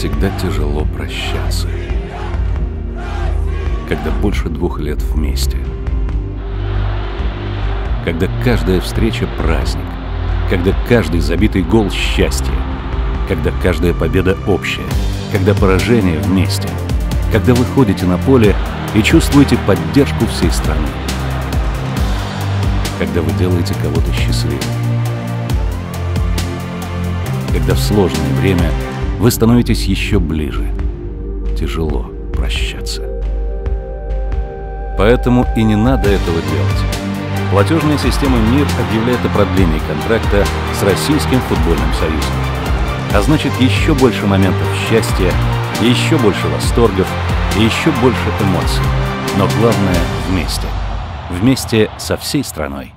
всегда тяжело прощаться. Когда больше двух лет вместе. Когда каждая встреча — праздник. Когда каждый забитый гол — счастье. Когда каждая победа общая. Когда поражение вместе. Когда вы ходите на поле и чувствуете поддержку всей страны. Когда вы делаете кого-то счастливым. Когда в сложное время вы становитесь еще ближе. Тяжело прощаться. Поэтому и не надо этого делать. Платежная система МИР объявляет о продлении контракта с Российским футбольным союзом. А значит, еще больше моментов счастья, еще больше восторгов и еще больше эмоций. Но главное — вместе. Вместе со всей страной.